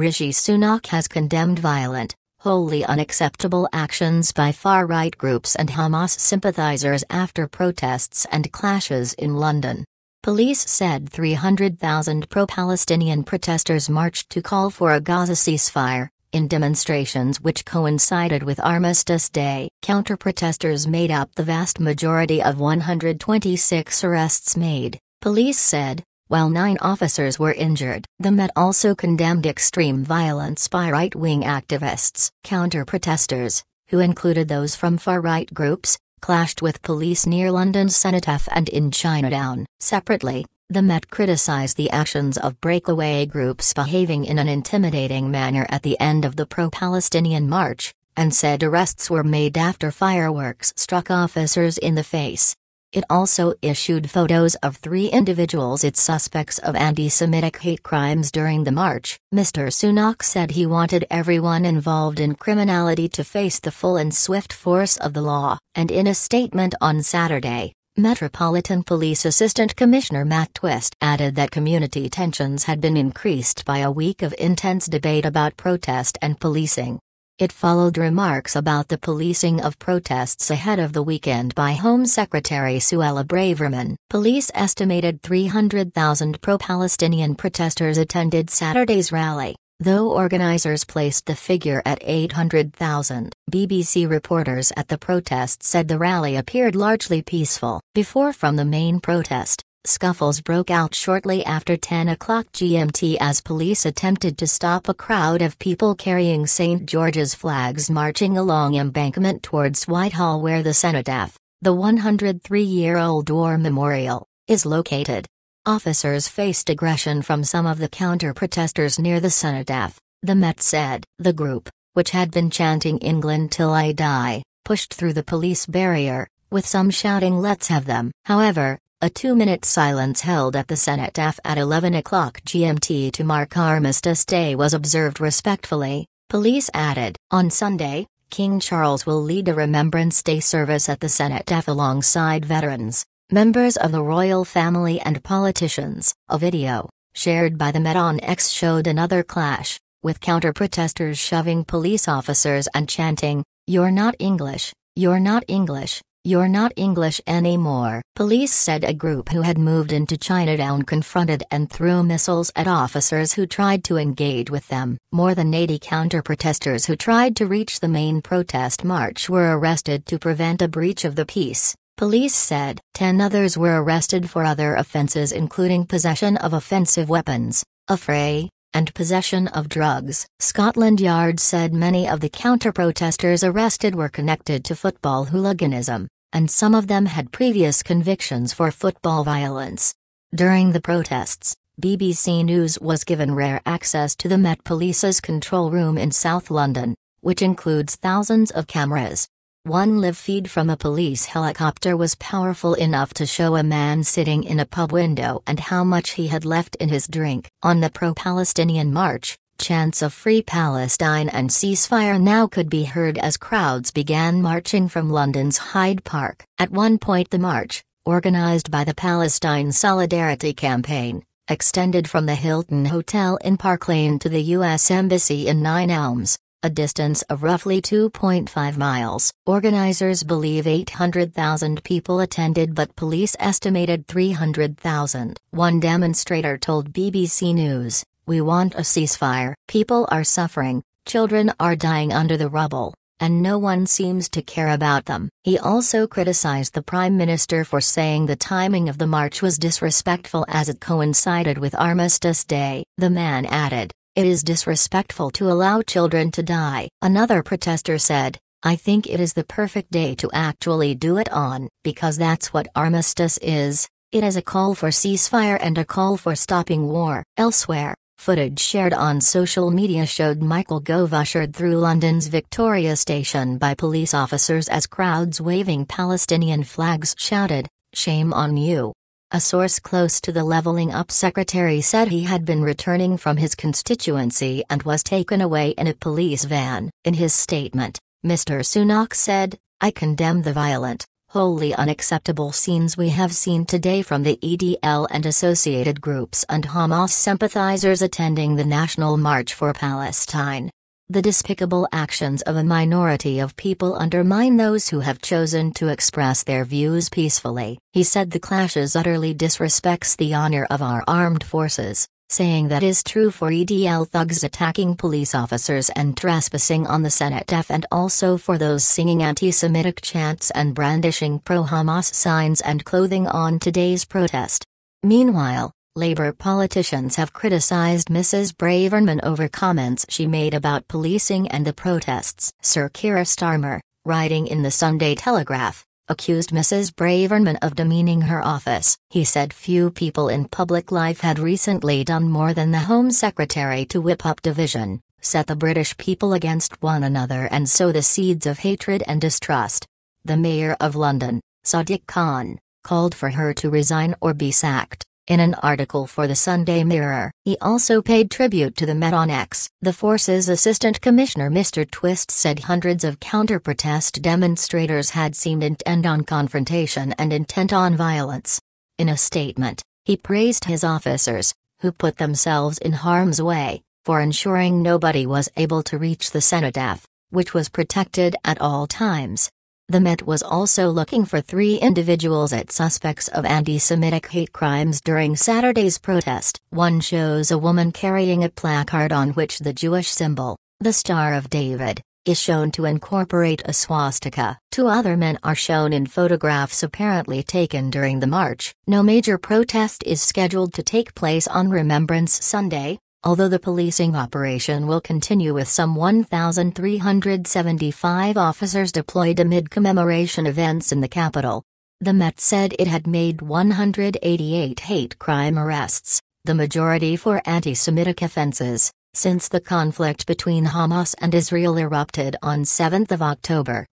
Rishi Sunak has condemned violent, wholly unacceptable actions by far right groups and Hamas sympathizers after protests and clashes in London. Police said 300,000 pro Palestinian protesters marched to call for a Gaza ceasefire, in demonstrations which coincided with Armistice Day. Counter protesters made up the vast majority of 126 arrests made, police said, while nine officers were injured. The Met also condemned extreme violence by right wing activists. Counter protesters, who included those from far right groups, clashed with police near London's Cenotaph and in Chinatown. Separately, the Met criticized the actions of breakaway groups behaving in an intimidating manner at the end of the pro Palestinian march, and said arrests were made after fireworks struck officers in the face. It also issued photos of three individuals its suspects of anti Semitic hate crimes during the march. Mr. Sunak said he wanted everyone involved in criminality to face the full and swift force of the law, and in a statement on Saturday, Metropolitan Police Assistant Commissioner Matt Twist added that community tensions had been increased by a week of intense debate about protest and policing. It followed remarks about the policing of protests ahead of the weekend by Home Secretary Suella Braverman. Police estimated 300,000 pro Palestinian protesters attended Saturday's rally, though organizers placed the figure at 800,000. BBC reporters at the protest said the rally appeared largely peaceful. Before from the main protest, Scuffles broke out shortly after 10 o'clock GMT as police attempted to stop a crowd of people carrying St. George's flags marching along embankment towards Whitehall where the cenotaph, the 103-year-old war memorial, is located. Officers faced aggression from some of the counter-protesters near the cenotaph, the Met said. The group, which had been chanting England till I die, pushed through the police barrier, with some shouting let's have them. However, a two-minute silence held at the cenotaph at 11 o'clock GMT to mark Armistice Day was observed respectfully, police added. On Sunday, King Charles will lead a Remembrance Day service at the cenotaph alongside veterans, members of the royal family and politicians. A video, shared by the Met on X showed another clash, with counter-protesters shoving police officers and chanting, You're not English, you're not English, you're not English anymore. Police said a group who had moved into Chinatown confronted and threw missiles at officers who tried to engage with them. More than 80 counter-protesters who tried to reach the main protest march were arrested to prevent a breach of the peace. Police said 10 others were arrested for other offenses including possession of offensive weapons, affray, and possession of drugs. Scotland Yard said many of the counter-protesters arrested were connected to football hooliganism, and some of them had previous convictions for football violence. During the protests, BBC News was given rare access to the Met Police's control room in South London, which includes thousands of cameras. One live feed from a police helicopter was powerful enough to show a man sitting in a pub window and how much he had left in his drink. On the pro Palestinian march, chants of Free Palestine and ceasefire now could be heard as crowds began marching from London's Hyde Park. At one point, the march, organized by the Palestine Solidarity Campaign, extended from the Hilton Hotel in Park Lane to the U.S. Embassy in Nine Elms, a distance of roughly 2.5 miles. Organizers believe 800,000 people attended, but police estimated 300,000. One demonstrator told BBC News, We want a ceasefire. People are suffering, children are dying under the rubble, and no one seems to care about them. He also criticized the Prime Minister for saying the timing of the march was disrespectful as it coincided with Armistice Day. The man added, it is disrespectful to allow children to die. Another protester said, I think it is the perfect day to actually do it on, because that's what armistice is. It is a call for ceasefire and a call for stopping war. Elsewhere, footage shared on social media showed Michael Gove ushered through London's Victoria Station by police officers as crowds waving Palestinian flags shouted, Shame on you. A source close to the Levelling Up secretary said he had been returning from his constituency and was taken away in a police van. In his statement, Mr. Sunak said, I condemn the violent, Wholly unacceptable scenes we have seen today from the EDL and associated groups and Hamas sympathizers attending the National March for Palestine. The despicable actions of a minority of people undermine those who have chosen to express their views peacefully. He said the clashes utterly disrespects the honor of our armed forces saying that is true for EDL thugs attacking police officers and trespassing on the Cenotaph and also for those singing anti-Semitic chants and brandishing pro-Hamas signs and clothing on today's protest. Meanwhile, Labour politicians have criticised Mrs. Braverman over comments she made about policing and the protests. Sir Keir Starmer, writing in the Sunday Telegraph, accused Mrs. Braverman of demeaning her office. He said few people in public life had recently done more than the Home Secretary to whip up division, set the British people against one another and sow the seeds of hatred and distrust. The Mayor of London, Sadiq Khan, called for her to resign or be sacked. In an article for the Sunday Mirror, he also paid tribute to the Met on X. The force's assistant commissioner Mr. Twist said hundreds of counter-protest demonstrators had seemed intent on confrontation and intent on violence. In a statement, he praised his officers, who put themselves in harm's way, for ensuring nobody was able to reach the Cenotaph, which was protected at all times. The Met was also looking for three individuals at suspects of anti-Semitic hate crimes during Saturday's protest. One shows a woman carrying a placard on which the Jewish symbol, the Star of David, is shown to incorporate a swastika. Two other men are shown in photographs apparently taken during the march. No major protest is scheduled to take place on Remembrance Sunday, although the policing operation will continue with some 1,375 officers deployed amid commemoration events in the capital. The Met said it had made 188 hate crime arrests, the majority for anti Semitic offenses, since the conflict between Hamas and Israel erupted on 7 October.